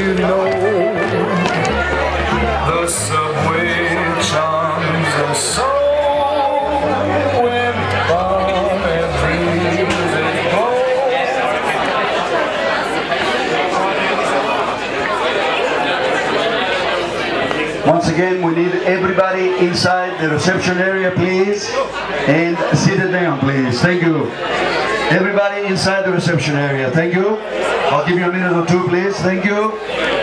you know the subway charms the soul when and. Once again, we need everybody inside the reception area, please, and sit down, please. Thank you. Everybody inside the reception area. Thank you. I'll give you a minute or two, please. Thank you.